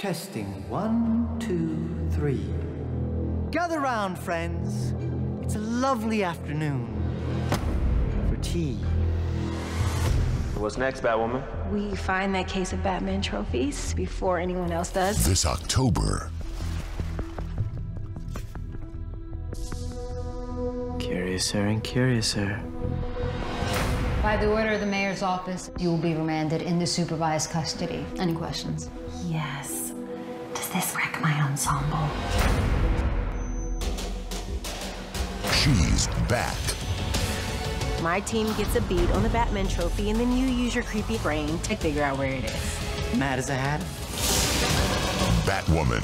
Testing one, two, three. Gather round, friends. It's a lovely afternoon for tea. What's next, Batwoman? We find that case of Batman trophies before anyone else does. This October, Curiouser and curiouser. By the order of the mayor's office, you will be remanded into supervised custody. Any questions? Yes. Does this wreck my ensemble? she's back. My team gets a beat on the Batman trophy, and then you use your creepy brain to figure out where it is. Mad as a hat. Batwoman,